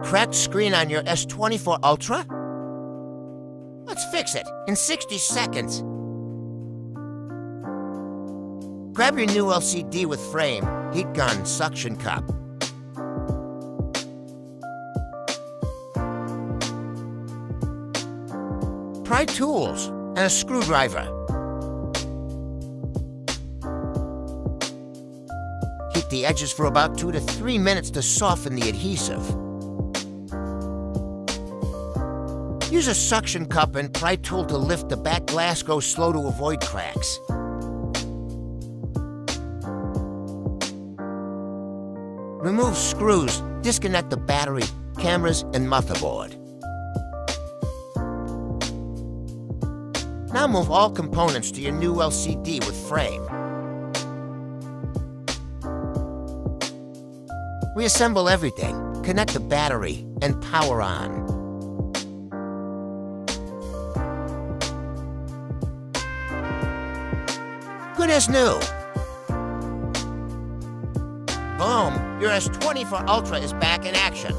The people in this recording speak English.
Cracked screen on your S24 Ultra? Let's fix it in 60 seconds. Grab your new LCD with frame, heat gun, suction cup. Pry tools and a screwdriver. Heat the edges for about two to three minutes to soften the adhesive. Use a suction cup and pry tool to lift the back glass. Go slow to avoid cracks. Remove screws, disconnect the battery, cameras, and motherboard. Now move all components to your new LCD with frame. Reassemble everything, connect the battery, and power on. Good as new. Boom, your S24 Ultra is back in action.